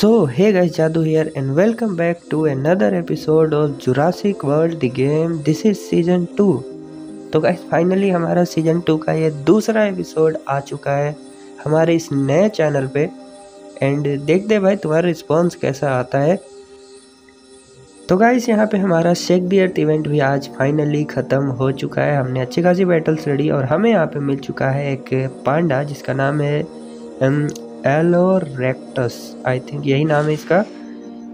So, hey guys, Jadu here and welcome back to another episode of Jurassic World the game. This is season 2. तो guys finally हमारा season two का ये दूसरा episode आ चुका है हमारे इस नए चैनल पे एंड देखते भाई तुम्हारा रिस्पॉन्स कैसा आता है तो गाइस यहाँ पे हमारा शेक दी अर्थ इवेंट भी आज फाइनली ख़त्म हो चुका है हमने अच्छी खासी बैटल्स लड़ी और हमें यहाँ पे मिल चुका है एक पांडा जिसका नाम है एलोरेक्टस आई थिंक यही नाम है इसका।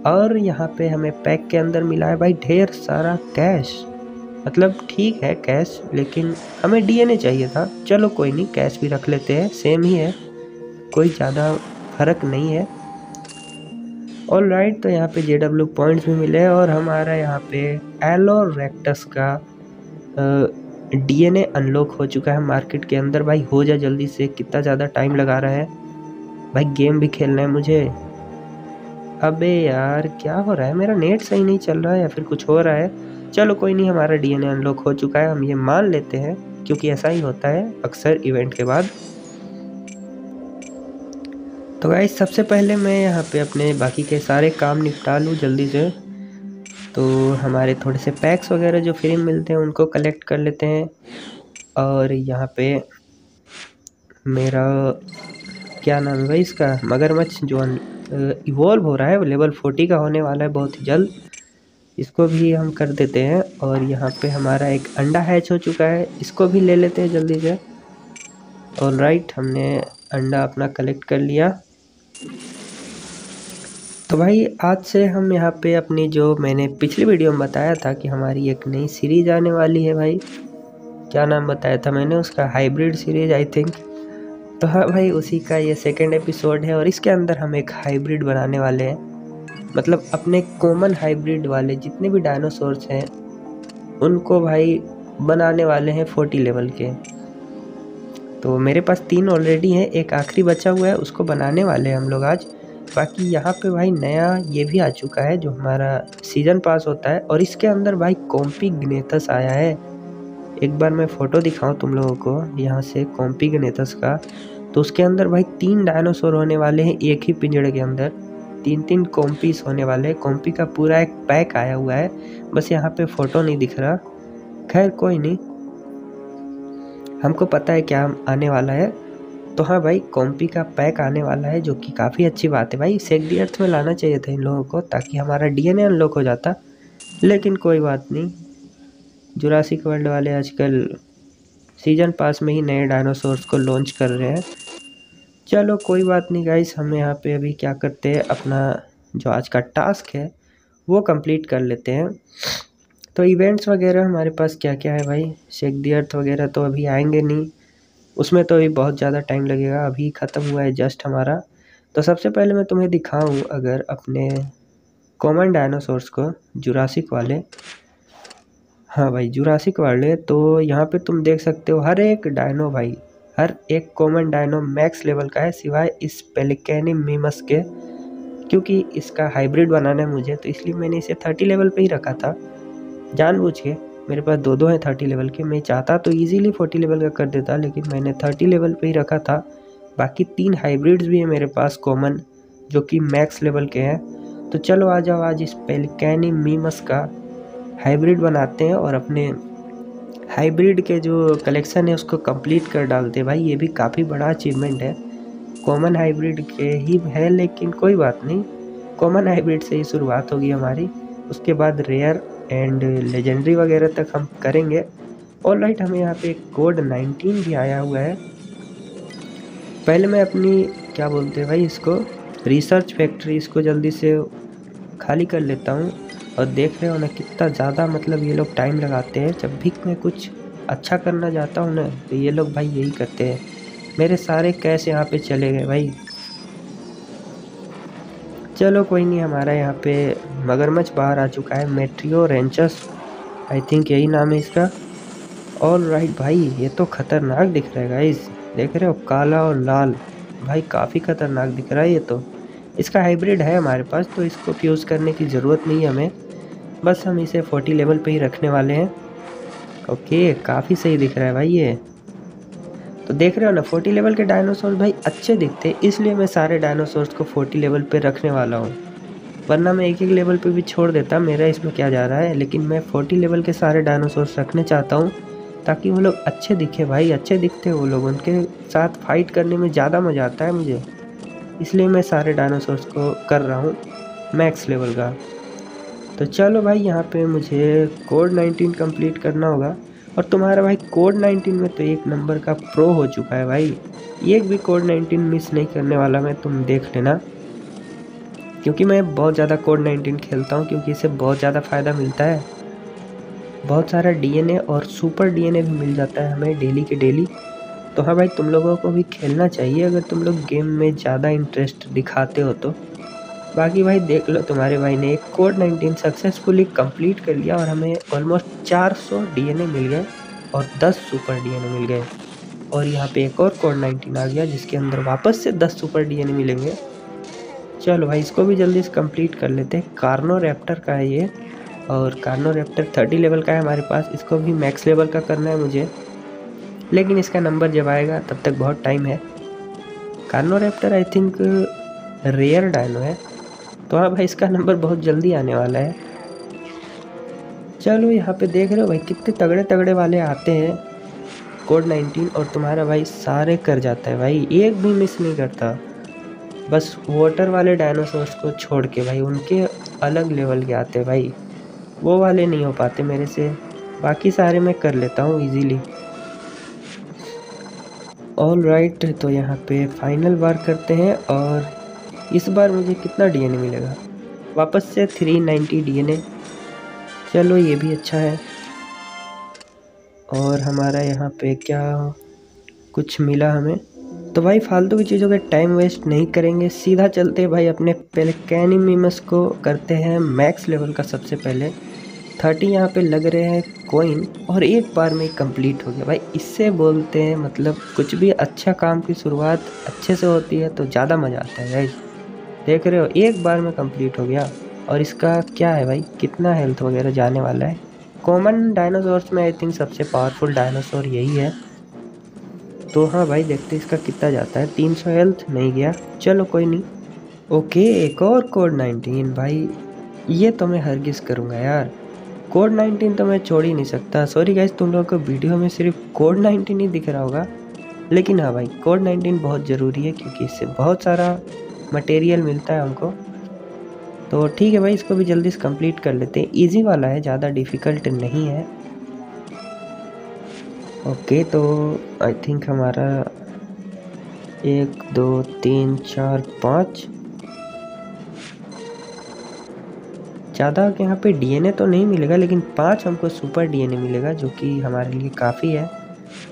और यहाँ पे हमें पैक के अंदर मिला है भाई ढेर सारा कैश मतलब ठीक है कैश लेकिन हमें डीएनए चाहिए था। चलो कोई नहीं कैश भी रख लेते हैं सेम ही है। कोई ज़्यादा फ़र्क नहीं है। ऑल राइट तो यहाँ पे जे डब्ल्यू पॉइंट्स भी मिले और हमारा यहाँ पे एलोरेक्टस का डीएनए अनलॉक हो चुका है मार्केट के अंदर। भाई हो जा जल्दी से, कितना ज़्यादा टाइम लगा रहा है। भाई गेम भी खेलना है मुझे। अबे यार, क्या हो रहा है? मेरा नेट सही नहीं चल रहा है या फिर कुछ हो रहा है? चलो कोई नहीं, हमारा डीएनए अनलॉक हो चुका है। हम ये मान लेते हैं, क्योंकि ऐसा ही होता है अक्सर इवेंट के बाद। तो गाइस सबसे पहले मैं यहाँ पे अपने बाकी के सारे काम निपटा लूँ जल्दी से। तो हमारे थोड़े से पैक्स वगैरह जो फ्री मिलते हैं, उनको कलेक्ट कर लेते हैं। और यहाँ पे मेरा क्या नाम है भाई इसका? मगरमच्छ जो इवॉल्व हो रहा है, वो लेवल फोर्टी का होने वाला है बहुत ही जल्द। इसको भी हम कर देते हैं और यहाँ पे हमारा एक अंडा हैच हो चुका है। इसको भी ले लेते हैं जल्दी से। और राइट हमने अंडा अपना कलेक्ट कर लिया। तो भाई, आज से हम यहाँ पे अपनी जो मैंने पिछली वीडियो में बताया था कि हमारी एक नई सीरीज़ आने वाली है भाई। क्या नाम बताया था मैंने? उसका हाइब्रिड सीरीज़ आई थिंक तो हाँ भाई, उसी का ये सेकेंड एपिसोड है और इसके अंदर हम एक हाइब्रिड बनाने वाले हैं। मतलब अपने कॉमन हाइब्रिड वाले जितने भी डायनासोर्स हैं, उनको भाई बनाने वाले हैं फोर्टी लेवल के। तो मेरे पास तीन ऑलरेडी हैं, एक आखिरी बचा हुआ है, उसको बनाने वाले हैं हम लोग आज। बाकी यहाँ पे भाई नया ये भी आ चुका है जो हमारा सीज़न पास होता है और इसके अंदर भाई कॉम्पी ग्नेथस आया है। एक बार मैं फ़ोटो दिखाऊँ तुम लोगों को, यहाँ से कॉम्पी ग्नेथस का। तो उसके अंदर भाई तीन डायनासोर होने वाले हैं एक ही पिंजड़े के अंदर। तीन तीन कॉम्पीस होने वाले हैं। कॉम्पी का पूरा एक पैक आया हुआ है। बस यहाँ पे फ़ोटो नहीं दिख रहा। खैर, कोई नहीं। हमको पता है क्या आने वाला है। तो हाँ भाई, कॉम्पी का पैक आने वाला है, जो कि काफ़ी अच्छी बात है भाई। सेक दी अर्थ में लाना चाहिए था इन लोगों को, ताकि हमारा डीएनए अनलॉक हो जाता। लेकिन कोई बात नहीं। जुरासिक वर्ल्ड वाले आजकल सीज़न पास में ही नए डायनासोर्स को लॉन्च कर रहे हैं। चलो कोई बात नहीं गाइस हम यहाँ पे अभी क्या करते हैं, अपना जो आज का टास्क है, वो कंप्लीट कर लेते हैं। तो इवेंट्स वगैरह हमारे पास क्या क्या है भाई? शेक दी अर्थ वगैरह तो अभी आएँगे नहीं। उसमें तो अभी बहुत ज़्यादा टाइम लगेगा, अभी ख़त्म हुआ है जस्ट हमारा। तो सबसे पहले मैं तुम्हें दिखाऊँ अगर अपने कॉमन डायनासोर्स को जुरासिक वाले। हाँ भाई जुरासिक वाले तो यहाँ पे तुम देख सकते हो, हर एक डायनो भाई हर एक कॉमन डायनो मैक्स लेवल का है, सिवाय इस पेलिकैनी मीमस के, क्योंकि इसका हाइब्रिड बनाना है मुझे तो इसलिए मैंने इसे थर्टी लेवल पे ही रखा था। जानबूझ के मेरे पास दो दो हैं थर्टी लेवल के, मैं चाहता तो इजीली फोर्टी लेवल का कर देता, लेकिन मैंने थर्टी लेवल पे ही रखा था। बाकी तीन हाइब्रिड्स भी हैं मेरे पास कॉमन जो कि मैक्स लेवल के हैं। तो चलो आ जाओ, आज इस पेलिकैनी मीमस का हाइब्रिड बनाते हैं और अपने हाइब्रिड के जो कलेक्शन है उसको कंप्लीट कर डालते भाई, ये भी काफ़ी बड़ा अचीवमेंट है। कॉमन हाइब्रिड के ही है, लेकिन कोई बात नहीं। कॉमन हाइब्रिड से ही शुरुआत होगी हमारी। उसके बाद रेयर एंड लेजेंडरी वगैरह तक हम करेंगे। और राइट हमें यहाँ पे कोड 19 भी आया हुआ है। पहले मैं अपनी, क्या बोलते हैं भाई इसको? रिसर्च फैक्ट्री इसको जल्दी से खाली कर लेता हूँ। और देख रहे हो ना, कितना ज़्यादा मतलब ये लोग टाइम लगाते हैं। जब भी मैं कुछ अच्छा करना चाहता हूँ ना तो ये लोग भाई यही करते हैं। मेरे सारे कैश यहाँ पे चले गए भाई। चलो कोई नहीं, हमारा यहाँ पे मगरमच्छ बाहर आ चुका है। मेट्रियो रेंचस आई थिंक यही नाम है इसका। और राइट भाई, ये तो ख़तरनाक दिख रहा है गाइस देख रहे हो, काला और लाल। भाई काफ़ी ख़तरनाक दिख रहा है ये तो। इसका हाइब्रिड है हमारे पास तो इसको फ्यूज़ करने की ज़रूरत नहीं है हमें। बस हम इसे फोर्टी लेवल पे ही रखने वाले हैं। ओके, काफ़ी सही दिख रहा है भाई ये। तो देख रहे हो ना, फोर्टी लेवल के डायनासोर भाई अच्छे दिखते हैं, इसलिए मैं सारे डायनासोर्स को फोर्टी लेवल पे रखने वाला हूँ। वरना मैं एक एक लेवल पे भी छोड़ देता, मेरा इसमें क्या जा रहा है? लेकिन मैं फोर्टी लेवल के सारे डायनासोर्स रखने चाहता हूँ, ताकि वो लोग अच्छे दिखे भाई, अच्छे दिखते वो लोग। उनके साथ फाइट करने में ज़्यादा मज़ा आता है मुझे। इसलिए मैं सारे डायनासोर्स को कर रहा हूँ मैक्स लेवल का। तो चलो भाई, यहाँ पे मुझे कोड 19 कंप्लीट करना होगा। और तुम्हारा भाई कोड 19 में तो एक नंबर का प्रो हो चुका है भाई। एक भी कोड 19 मिस नहीं करने वाला मैं, तुम देख लेना। क्योंकि मैं बहुत ज़्यादा कोड 19 खेलता हूँ, क्योंकि इससे बहुत ज़्यादा फ़ायदा मिलता है। बहुत सारा डीएनए और सुपर डीएनए भी मिल जाता है हमें डेली के डेली तो हाँ भाई, तुम लोगों को भी खेलना चाहिए, अगर तुम लोग गेम में ज़्यादा इंटरेस्ट दिखाते हो तो। बाकी भाई देख लो तुम्हारे भाई ने एक कोड 19 सक्सेसफुली कंप्लीट कर लिया और हमें ऑलमोस्ट 400 डीएनए मिल गए और 10 सुपर डीएनए मिल गए। और यहाँ पे एक और कोड 19 आ गया जिसके अंदर वापस से 10 सुपर डीएनए मिलेंगे। चलो भाई, इसको भी जल्दी से कंप्लीट कर लेते हैं। कार्नो रैप्टर का है ये और कार्नो रैप्टर थर्टी लेवल का है हमारे पास। इसको भी मैक्स लेवल का करना है मुझे। लेकिन इसका नंबर जब आएगा तब तक बहुत टाइम है। Carno raptor I think rare dino है। तो हाँ भाई, इसका नंबर बहुत जल्दी आने वाला है। चलो यहाँ पे देख रहे हो भाई, कितने तगड़े तगड़े वाले आते हैं। कोड 19 और तुम्हारा भाई सारे कर जाता है भाई, एक भी मिस नहीं करता। बस वाटर वाले डायनासोर्स को छोड़ के भाई, उनके अलग लेवल के आते हैं भाई। वो वाले नहीं हो पाते मेरे से। बाकी सारे मैं कर लेता हूँ इजीली ऑल राइट तो यहाँ पे फाइनल बार करते हैं और इस बार मुझे कितना डीएनए मिलेगा? वापस से 390 डीएनए चलो ये भी अच्छा है। और हमारा यहाँ पे क्या कुछ मिला हमें? तो भाई, फालतू की चीज़ों के टाइम वेस्ट नहीं करेंगे। सीधा चलते भाई, अपने पहले कैनिमीमस को करते हैं मैक्स लेवल का सबसे पहले। थर्टी यहाँ पे लग रहे हैं कोइन और एक बार में कंप्लीट हो गया। भाई, इससे बोलते हैं मतलब कुछ भी अच्छा काम की शुरुआत अच्छे से होती है तो ज़्यादा मज़ा आता है भाई देख रहे हो, एक बार में कंप्लीट हो गया। और इसका क्या है भाई? कितना हेल्थ वगैरह जाने वाला है? कॉमन डायनासोर्स में आई थिंक सबसे पावरफुल डायनासोर यही है। तो हाँ भाई, देखते इसका कितना जाता है। तीन सौ हेल्थ नहीं गया। चलो कोई नहीं। ओके, एक और कोड नाइनटीन। भाई, ये तो मैं हरगिज़ करूँगा यार। कोड नाइनटीन तो मैं छोड़ ही नहीं सकता। सॉरी गाइज़ तुम लोगों को वीडियो में सिर्फ़ कोड नाइनटीन ही दिख रहा होगा। लेकिन हाँ भाई कोड नाइनटीन बहुत ज़रूरी है क्योंकि इससे बहुत सारा मटेरियल मिलता है हमको तो ठीक है भाई, इसको भी जल्दी से कंप्लीट कर लेते हैं। इजी वाला है, ज़्यादा डिफ़िकल्ट नहीं है। ओके तो आई थिंक हमारा एक, दो, तीन, चार, पाँच। ज़्यादा यहाँ पे डीएनए तो नहीं मिलेगा, लेकिन पाँच हमको सुपर डीएनए मिलेगा, जो कि हमारे लिए काफ़ी है।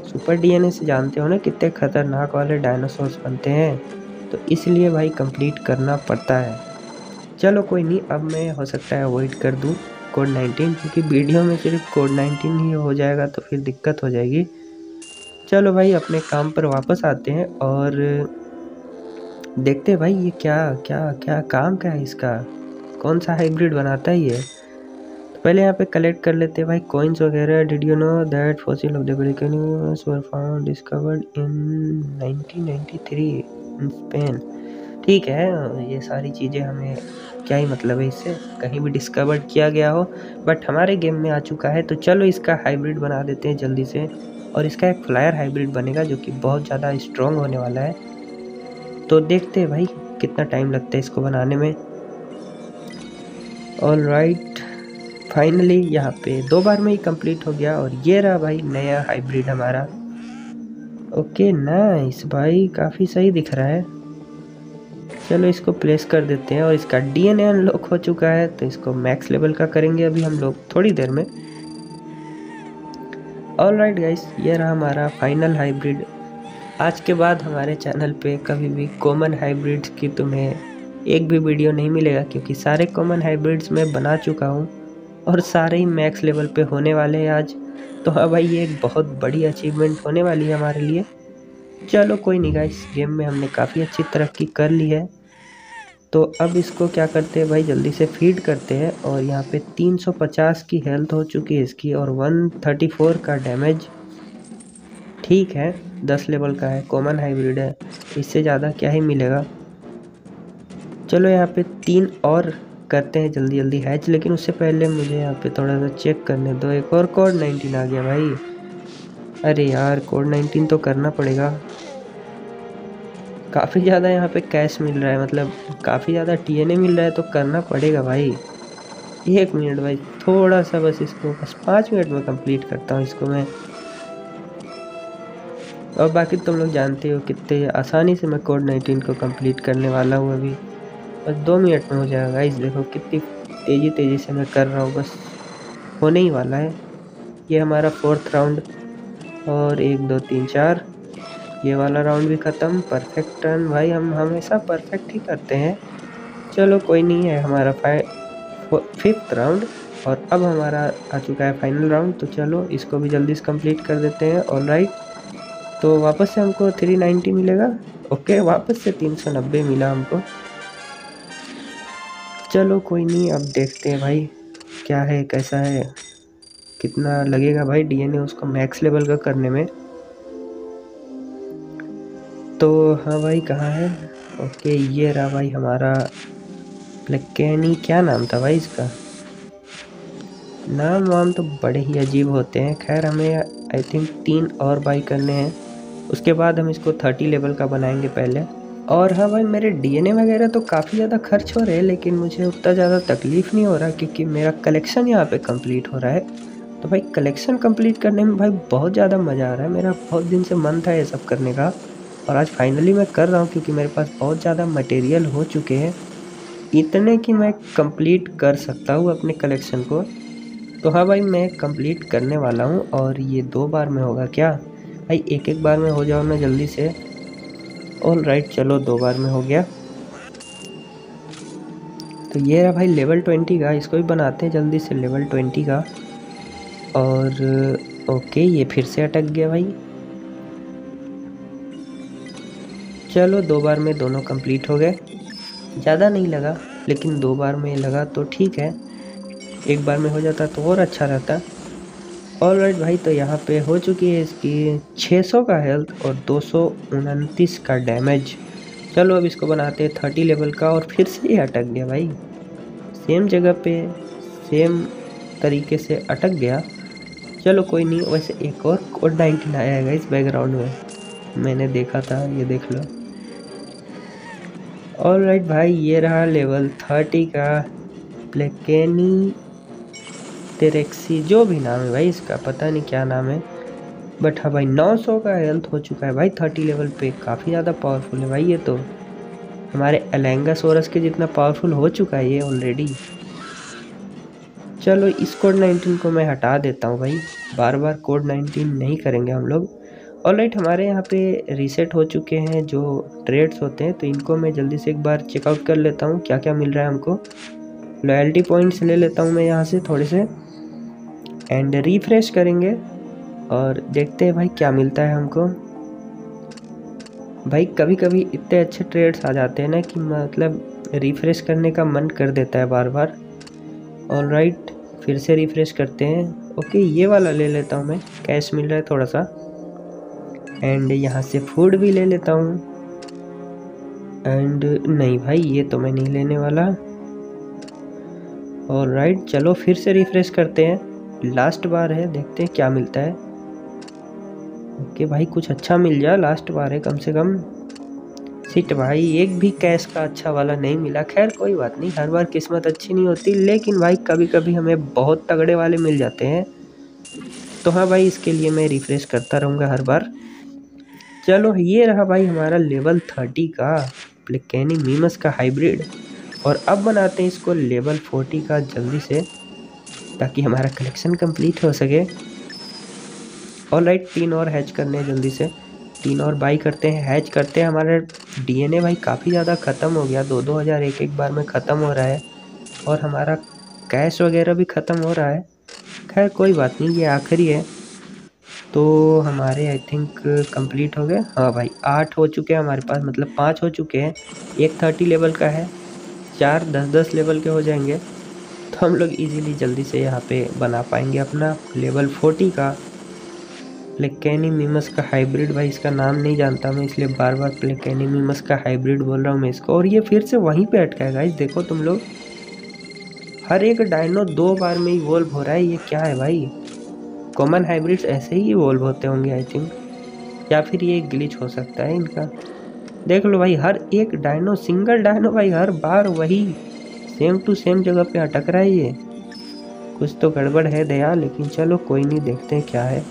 सुपर डीएनए से जानते हो ना, कितने ख़तरनाक वाले डायनासोर्स बनते हैं। तो इसलिए भाई कंप्लीट करना पड़ता है। चलो कोई नहीं, अब मैं हो सकता है अवॉइड कर दूँ कोड 19 क्योंकि वीडियो में सिर्फ़ कोड 19 ही हो जाएगा तो फिर दिक्कत हो जाएगी। चलो भाई, अपने काम पर वापस आते हैं और देखते हैं भाई ये क्या क्या क्या काम, क्या है इसका? कौन सा हाइब्रिड बनाता है ये? तो पहले यहाँ पे कलेक्ट कर लेते हैं भाई कॉइन्स वगैरह। Did you know that fossil of the found discovered in 1993 Spain ठीक है, ये सारी चीज़ें हमें, क्या ही मतलब है इससे? कहीं भी डिस्कवर किया गया हो बट हमारे गेम में आ चुका है तो चलो इसका हाइब्रिड बना देते हैं जल्दी से। और इसका एक फ्लायर हाइब्रिड बनेगा, जो कि बहुत ज़्यादा स्ट्रॉन्ग होने वाला है। तो देखते हैं भाई, कितना टाइम लगता है इसको बनाने में। ऑल राइट फाइनली यहाँ पे दो बार में ही कंप्लीट हो गया, और ये रहा भाई नया हाइब्रिड हमारा। ओके नाइस भाई, काफ़ी सही दिख रहा है। चलो, इसको प्लेस कर देते हैं और इसका डीएनए अनलॉक हो चुका है तो इसको मैक्स लेवल का करेंगे अभी हम लोग थोड़ी देर में। ऑल राइट गाइस ये रहा हमारा फाइनल हाइब्रिड आज के बाद हमारे चैनल पे कभी भी कॉमन हाइब्रिड्स की तुम्हें एक भी वीडियो नहीं मिलेगा, क्योंकि सारे कॉमन हाइब्रिड्स मैं बना चुका हूँ। और सारे ही मैक्स लेवल पे होने वाले हैं आज। तो हाँ भाई, ये एक बहुत बड़ी अचीवमेंट होने वाली है हमारे लिए। चलो कोई नहीं गाइस गेम में हमने काफ़ी अच्छी तरक्की कर ली है। तो अब इसको क्या करते हैं भाई, जल्दी से फ़ीड करते हैं और यहाँ पे 350 की हेल्थ हो चुकी है इसकी और 134 का डैमेज ठीक है, दस लेवल का है कॉमन हाइब्रिड है। इससे ज़्यादा क्या ही मिलेगा। चलो यहाँ पे तीन और करते हैं, जल्दी जल्दी हैच लेकिन उससे पहले मुझे यहाँ पे थोड़ा सा चेक करने दो। एक और कोड नाइनटीन आ गया भाई। अरे यार कोड नाइनटीन तो करना पड़ेगा। काफ़ी ज़्यादा यहाँ पे कैश मिल रहा है मतलब काफ़ी ज़्यादा टीएनए मिल रहा है तो करना पड़ेगा भाई। एक मिनट भाई थोड़ा सा बस इसको, बस पाँच मिनट में कंप्लीट करता हूँ इसको मैं। और बाकी तुम लोग जानते हो कितने आसानी से मैं कोड नाइनटीन को कंप्लीट करने वाला हूँ अभी। बस दो मिनट में हो जाएगा इस देखो कितनी तेज़ी तेज़ी से मैं कर रहा हूँ, बस होने ही वाला है। ये हमारा फोर्थ राउंड और एक, दो, तीन, चार। ये वाला राउंड भी ख़त्म परफेक्ट टर्न भाई, हम हमेशा परफेक्ट ही करते हैं। चलो कोई नहीं है, हमारा फाइ फिफ्थ राउंड और अब हमारा आ चुका है फाइनल राउंड तो चलो इसको भी जल्दी से कंप्लीट कर देते हैं। ऑल राइट तो वापस से हमको 390 मिलेगा। ओके वापस से 390 मिला हमको। चलो कोई नहीं, अब देखते हैं भाई क्या है, कैसा है, कितना लगेगा भाई डीएनए उसको मैक्स लेवल का करने में। तो हाँ भाई, कहाँ है? ओके, ये रहा भाई हमारा प्लेकेनी क्या नाम था भाई इसका? नाम वाम तो बड़े ही अजीब होते हैं। खैर, हमें आई थिंक तीन और बाई करने हैं। उसके बाद हम इसको थर्टी लेवल का बनाएँगे पहले। और हाँ भाई, मेरे डीएनए वगैरह तो काफ़ी ज़्यादा खर्च हो रहे हैं, लेकिन मुझे उतना ज़्यादा तकलीफ़ नहीं हो रहा क्योंकि मेरा कलेक्शन यहाँ पे कंप्लीट हो रहा है। तो भाई कलेक्शन कंप्लीट करने में भाई बहुत ज़्यादा मज़ा आ रहा है। मेरा बहुत दिन से मन था ये सब करने का, और आज फाइनली मैं कर रहा हूँ क्योंकि मेरे पास बहुत ज़्यादा मटेरियल हो चुके हैं। इतने कि मैं कंप्लीट कर सकता हूँ अपने कलेक्शन को। तो हाँ भाई, मैं कंप्लीट करने वाला हूँ, और ये दो बार में होगा क्या? भाई एक एक बार में हो जाओ ना जल्दी से। ऑल राइट चलो, दो बार में हो गया। तो ये रहा भाई लेवल ट्वेंटी का, इसको भी बनाते हैं जल्दी से लेवल ट्वेंटी का। और ओके ये फिर से अटक गया भाई। चलो, दो बार में दोनों कंप्लीट हो गए। ज़्यादा नहीं लगा, लेकिन दो बार में लगा तो ठीक है। एक बार में हो जाता तो और अच्छा रहता। ऑल राइट भाई तो यहाँ पे हो चुकी है इसकी 600 का हेल्थ और दो सौ उनतीस का डैमेज चलो अब इसको बनाते हैं थर्टी लेवल का और फिर से ही अटक गया भाई। सेम जगह पे सेम तरीके से अटक गया। चलो कोई नहीं, वैसे एक और कोड नाइनटीन आया है इस बैकग्राउंड में। मैंने देखा था, ये देख लो। ऑल राइट भाई, ये रहा लेवल थर्टी का प्लेकेनी तेरेक्सी जो भी नाम है भाई, इसका पता नहीं क्या नाम है। बट हाँ भाई 900 का हेल्थ हो चुका है भाई, थर्टी लेवल पे, काफ़ी ज़्यादा पावरफुल है भाई ये तो। हमारे एलेंगा सोरस के जितना पावरफुल हो चुका है ये ऑलरेडी चलो, इस कोड 19 को मैं हटा देता हूँ भाई। बार बार कोड 19 नहीं करेंगे हम लोग। ऑल राइट हमारे यहाँ पे रीसेट हो चुके हैं जो ट्रेड्स होते हैं तो इनको मैं जल्दी से एक बार चेकआउट कर लेता हूँ। क्या क्या मिल रहा है हमको? लॉयल्टी पॉइंट्स ले लेता हूँ मैं यहाँ से थोड़े से। एंड रिफ्रेश करेंगे और देखते हैं भाई क्या मिलता है हमको। भाई कभी कभी इतने अच्छे ट्रेड्स आ जाते हैं ना कि मतलब रिफ़्रेश करने का मन कर देता है बार बार ऑल राइट फिर से रिफ़्रेश करते हैं। ओके ये वाला ले लेता हूँ मैं कैश मिल रहा है थोड़ा सा एंड यहाँ से फ़ूड भी ले लेता हूँ। एंड नहीं भाई, ये तो मैं नहीं लेने वाला। और राइट चलो फिर से रिफ्रेश करते हैं। लास्ट बार है, देखते हैं क्या मिलता है। ओके भाई, कुछ अच्छा मिल जाए लास्ट बार है कम से कम। सिट भाई, एक भी कैश का अच्छा वाला नहीं मिला। खैर, कोई बात नहीं, हर बार किस्मत अच्छी नहीं होती, लेकिन भाई कभी कभी हमें बहुत तगड़े वाले मिल जाते हैं। तो हाँ भाई, इसके लिए मैं रिफ्रेश करता रहूँगा हर बार। चलो, ये रहा भाई हमारा लेवल थर्टी का प्लेकेनी मीमस का हाइब्रिड और अब बनाते हैं इसको लेवल फोर्टी का जल्दी से। ताकि हमारा कलेक्शन कंप्लीट हो सके। और राइट तीन और हैच करने हैं जल्दी से। तीन और बाई करते हैं। हैच करते हैं। हमारा डीएनए भाई काफ़ी ज़्यादा ख़त्म हो गया। दो दो हज़ार एक एक बार में ख़त्म हो रहा है। और हमारा कैश वगैरह भी ख़त्म हो रहा है। खैर, कोई बात नहीं, ये आखिरी है। तो हमारे आई थिंक कंप्लीट हो गए। हाँ भाई, आठ हो चुके हैं हमारे पास। मतलब पाँच हो चुके हैं। एक थर्टी लेवल का है। चार दस दस लेवल के हो जाएँगे। तो हम लोग इजीली जल्दी से यहाँ पे बना पाएँगे अपना लेवल फोर्टी का। प्लेकेनी मीमस का हाइब्रिड भाई इसका नाम नहीं जानता मैं, इसलिए बार बार प्लेकेनी मीमस का हाइब्रिड बोल रहा हूँ मैं इसको। और ये फिर से वहीं पे अटका है गाइस देखो तुम लोग। हर एक डायनो दो बार में इवोल्व हो रहा है, ये क्या है भाई? कॉमन हाइब्रिड्स ऐसे ही इवोल्व होते होंगे आई थिंक या फिर ये ग्लिच हो सकता है इनका। देख लो भाई, हर एक डायनो सिंगल डायनो भाई, हर बार वही सेम टू सेम जगह पे अटक रहा है ये। कुछ तो गड़बड़ है दया, लेकिन चलो कोई नहीं, देखते हैं क्या है।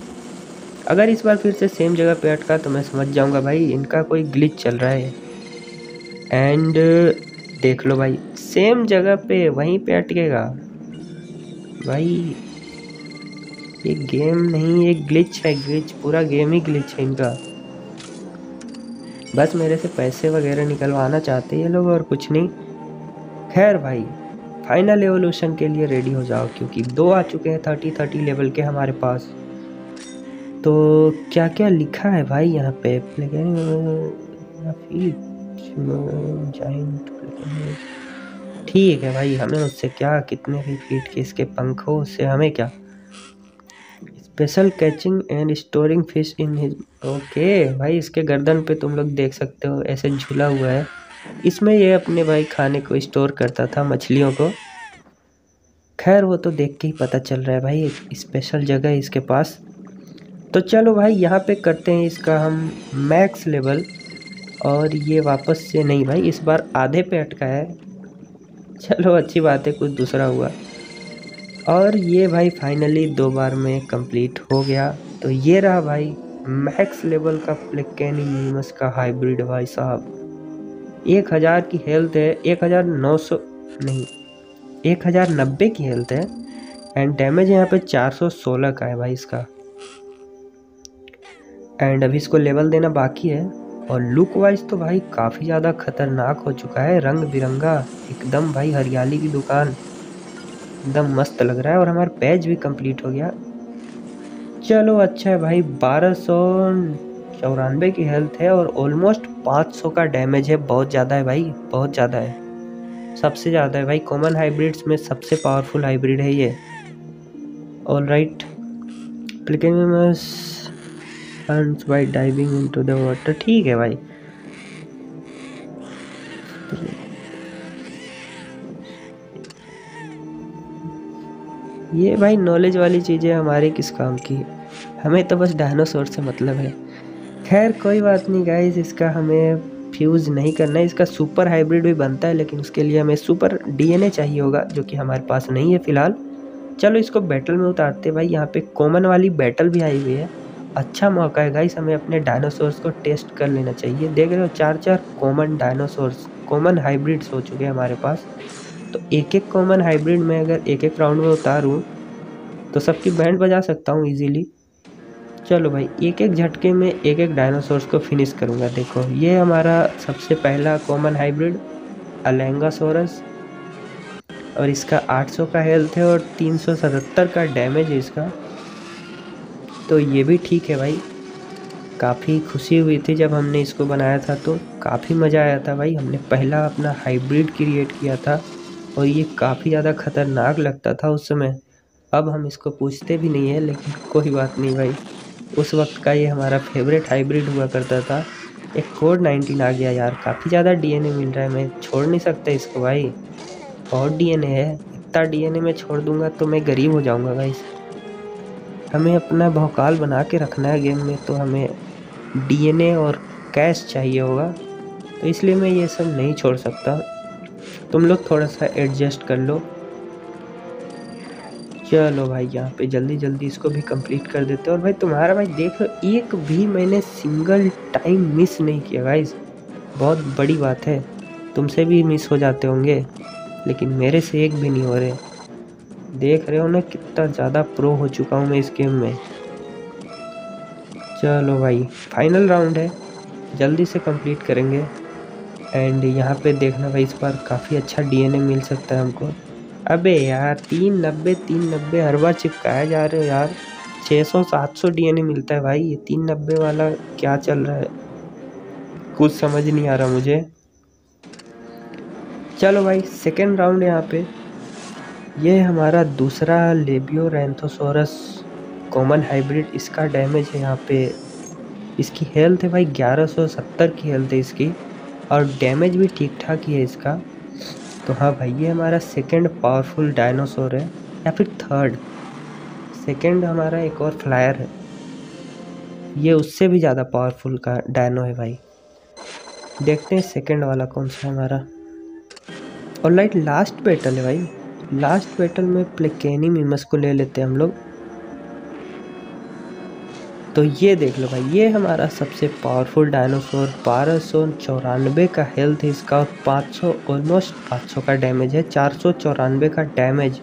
अगर इस बार फिर से सेम जगह पे अटका तो मैं समझ जाऊँगा भाई, इनका कोई ग्लिच चल रहा है। एंड देख लो भाई, सेम जगह पे वहीं पे अटकेगा। भाई, ये गेम नहीं, ये ग्लिच है ग्लिच पूरा गेम ही ग्लिच है इनका। बस मेरे से पैसे वगैरह निकलवाना चाहते हैं ये लोग और कुछ नहीं। खैर भाई फाइनल एवोल्यूशन के लिए रेडी हो जाओ, क्योंकि दो आ चुके हैं थर्टी थर्टी लेवल के हमारे पास। तो क्या क्या लिखा है भाई यहाँ पे? ठीक है भाई, हमें उससे क्या, कितने भी फीट के इसके पंखों उससे हमें क्या? Special catching and storing fish in his okay भाई, इसके गर्दन पे तुम लोग देख सकते हो, ऐसे झूला हुआ है। इसमें ये अपने भाई खाने को स्टोर करता था मछलियों को। खैर, वो तो देख के ही पता चल रहा है भाई, एक स्पेशल जगह है इसके पास। तो चलो भाई, यहाँ पे करते हैं इसका हम मैक्स लेवल और ये वापस से नहीं भाई, इस बार आधे पे अटका है। चलो, अच्छी बात है, कुछ दूसरा हुआ। और ये भाई फाइनली दो बार में कंप्लीट हो गया। तो ये रहा भाई मैक्स लेवल का प्लेकेनी का हाइब्रिड भाई साहब। एक हज़ार की हेल्थ है, एक हज़ार नौ सौ नहीं, एक हज़ार नब्बे की हेल्थ है एंड डैमेज यहाँ पे चार सौ सोलह का है भाई इसका। एंड अभी इसको लेवल देना बाकी है, और लुक वाइज तो भाई काफ़ी ज़्यादा खतरनाक हो चुका है, रंग बिरंगा, एकदम भाई हरियाली की दुकान, एकदम मस्त लग रहा है, और हमारा पेज भी कंप्लीट हो गया। चलो अच्छा है भाई, बारह सौ चौरानवे की हेल्थ है और ऑलमोस्ट 500 का डैमेज है। बहुत ज़्यादा है भाई, बहुत ज़्यादा है। सबसे ज़्यादा है भाई कॉमन हाइब्रिड्स में सबसे पावरफुल हाइब्रिड है ये। All right by diving into the water ठीक है भाई। ये भाई नॉलेज वाली चीज़ें हमारे किस काम की हमें तो बस डायनासोर से मतलब है। खैर, कोई बात नहीं गाइज़ इसका हमें फ्यूज़ नहीं करना है। इसका सुपर हाइब्रिड भी बनता है, लेकिन उसके लिए हमें सुपर डीएनए चाहिए होगा, जो कि हमारे पास नहीं है फ़िलहाल। चलो इसको बैटल में उतारते भाई। यहाँ पे कॉमन वाली बैटल भी आई हुई है। अच्छा मौका है गाइस हमें अपने डायनासोर्स को टेस्ट कर लेना चाहिए। देख रहे हो चार चार कॉमन डायनासोर्स कॉमन हाइब्रिड्स हो चुके हैं हमारे पास। तो एक एक कॉमन हाइब्रिड में अगर एक एक राउंड में उतारूँ तो सबकी बैंड बजा सकता हूँ ईजीली चलो भाई एक एक झटके में एक एक डायनासोर्स को फिनिश करूँगा। देखो, ये हमारा सबसे पहला कॉमन हाइब्रिड अलेंगासोरस और इसका 800 का हेल्थ है और 377 का डैमेज है इसका। तो ये भी ठीक है भाई। काफ़ी खुशी हुई थी जब हमने इसको बनाया था तो काफ़ी मज़ा आया था भाई। हमने पहला अपना हाइब्रिड क्रिएट किया था और ये काफ़ी ज़्यादा ख़तरनाक लगता था उस समय। अब हम इसको पूछते भी नहीं है, लेकिन कोई बात नहीं भाई। उस वक्त का ये हमारा फेवरेट हाइब्रिड हुआ करता था। एक कोड नाइनटीन आ गया यार, काफ़ी ज़्यादा डीएनए मिल रहा है, मैं छोड़ नहीं सकता इसको भाई। बहुत डीएनए है, इतना डीएनए मैं छोड़ दूँगा तो मैं गरीब हो जाऊँगा भाई हमें अपना भौकाल बना के रखना है गेम में तो हमें डीएनए और कैश चाहिए होगा। तो इसलिए मैं ये सब नहीं छोड़ सकता। तुम लोग थोड़ा सा एडजस्ट कर लो। चलो भाई, यहाँ पे जल्दी जल्दी इसको भी कंप्लीट कर देते हैं। और भाई, तुम्हारा भाई, देख, एक भी मैंने सिंगल टाइम मिस नहीं किया भाई बहुत बड़ी बात है। तुमसे भी मिस हो जाते होंगे, लेकिन मेरे से एक भी नहीं हो रहे। देख रहे हो ना, कितना ज़्यादा प्रो हो चुका हूँ मैं इस गेम में। चलो भाई फाइनल राउंड है। जल्दी से कंप्लीट करेंगे। एंड यहाँ पे देखना भाई, इस बार काफ़ी अच्छा डीएनए मिल सकता है हमको। अबे यार, तीन नब्बे तीन नब्बे हर बार चिपकाया जा रहे हो यार। छः सौ, सात सौ डी मिलता है भाई, ये तीन नब्बे वाला क्या चल रहा है? कुछ समझ नहीं आ रहा मुझे। चलो भाई सेकेंड राउंड यहाँ पे। ये हमारा दूसरा लेबियो रेंथोसोरस कॉमन हाइब्रिड इसका डैमेज है यहाँ पे। इसकी हेल्थ है भाई 1170 की हेल्थ है इसकी। और डैमेज भी ठीक ठाक ही है इसका। तो हाँ भाई, ये हमारा सेकेंड पावरफुल डायनासोर है, या फिर थर्ड सेकेंड हमारा एक और फ्लायर है। ये उससे भी ज़्यादा पावरफुल का डायनो है भाई। देखते हैं सेकेंड वाला कौन सा है हमारा। और लाइट लास्ट बैटल है भाई। लास्ट बैटल में प्लेकेनी मीमस को ले लेते हैं हम लोग। तो ये देख लो भाई, ये हमारा सबसे पावरफुल डायनासोर बारह सौ चौरानवे का हेल्थ इसका और पाँच सौ ऑलमोस्ट पाँच सौ का डैमेज है, चार सौ चौरानवे का डैमेज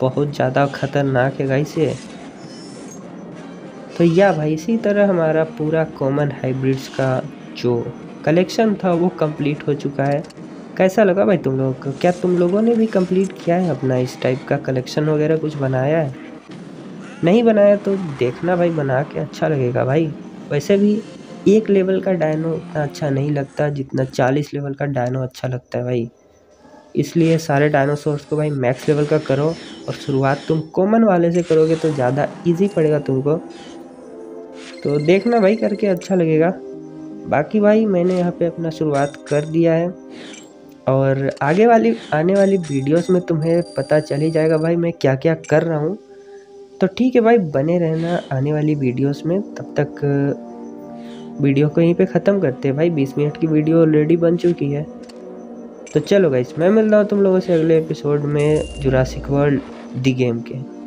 बहुत ज़्यादा खतरनाक है गाइस ये। तो या भाई, इसी तरह हमारा पूरा कॉमन हाइब्रिड्स का जो कलेक्शन था, वो कंप्लीट हो चुका है। कैसा लगा भाई तुम लोगों को? क्या तुम लोगों ने भी कंप्लीट किया है अपना इस टाइप का कलेक्शन वगैरह कुछ बनाया है? नहीं बनाया तो देखना भाई, बना के अच्छा लगेगा भाई। वैसे भी एक लेवल का डायनो उतना अच्छा नहीं लगता, जितना चालीस लेवल का डायनो अच्छा लगता है भाई। इसलिए सारे डायनासोर्स को भाई मैक्स लेवल का करो और शुरुआत तुम कॉमन वाले से करोगे तो ज़्यादा इजी पड़ेगा तुमको। तो देखना भाई करके अच्छा लगेगा। बाकी भाई मैंने यहाँ पे अपना शुरुआत कर दिया है। और आगे वाली, आने वाली वीडियोस में तुम्हें पता चल ही जाएगा भाई मैं क्या क्या कर रहा हूँ। तो ठीक है भाई, बने रहना आने वाली वीडियोस में। तब तक वीडियो को यहीं पे ख़त्म करते हैं भाई। 20 मिनट की वीडियो ऑलरेडी बन चुकी है। तो चलो भाई मैं मिल रहा हूँ तुम लोगों से अगले एपिसोड में जुरासिक वर्ल्ड दी गेम के।